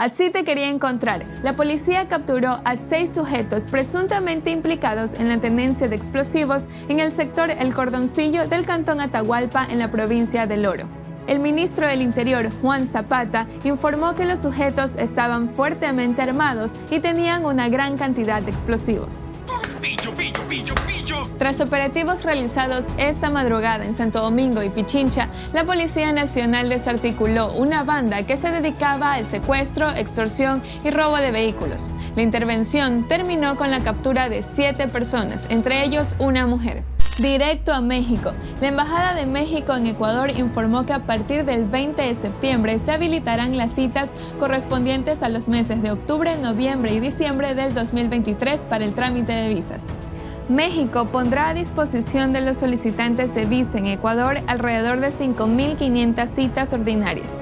Así te quería encontrar. La policía capturó a seis sujetos presuntamente implicados en la tenencia de explosivos en el sector El Cordoncillo del cantón Atahualpa en la provincia del Oro. El ministro del Interior, Juan Zapata, informó que los sujetos estaban fuertemente armados y tenían una gran cantidad de explosivos. Tras operativos realizados esta madrugada en Santo Domingo y Pichincha, la Policía Nacional desarticuló una banda que se dedicaba al secuestro, extorsión y robo de vehículos. La intervención terminó con la captura de siete personas, entre ellos una mujer. Directo a México. La Embajada de México en Ecuador informó que a partir del 20 de septiembre se habilitarán las citas correspondientes a los meses de octubre, noviembre y diciembre del 2023 para el trámite de visas. México pondrá a disposición de los solicitantes de visa en Ecuador alrededor de 5.500 citas ordinarias.